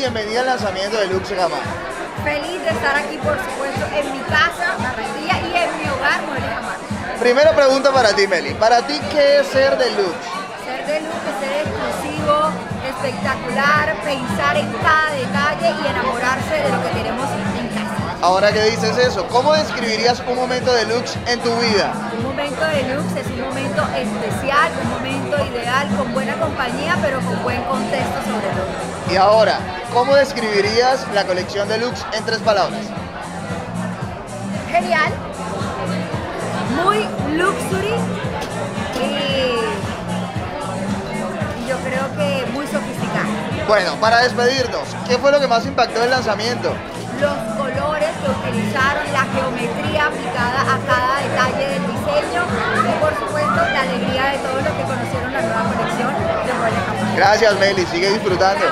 bienvenida al lanzamiento de Lux Gama. Feliz de estar aquí, por supuesto, en mi casa, Barranquilla, y en mi hogar, Mujeres Amar. Primera pregunta para ti, Meli. ¿Para ti qué es ser de Lux? Ser de Lux es ser exclusivo, espectacular, pensar en cada detalle y enamorarse de lo que tenemos en casa. Ahora que dices eso, ¿cómo describirías un momento de Lux en tu vida? Un momento de Lux es un momento especial, un momento ideal, con buena compañía, pero con buen contexto. Y ahora, ¿cómo describirías la colección de Lux en tres palabras? Genial, muy luxury y yo creo que muy sofisticada. Bueno, para despedirnos, ¿qué fue lo que más impactó del lanzamiento? Los colores que utilizaron, la geometría aplicada Gracias Meli, sigue disfrutando.